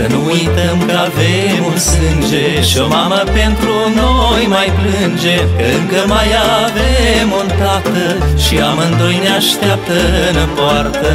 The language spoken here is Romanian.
Să nu uităm că avem un sânge Și o mamă pentru noi mai plânge Că încă mai avem un tată Și amândoi ne așteaptă în poartă.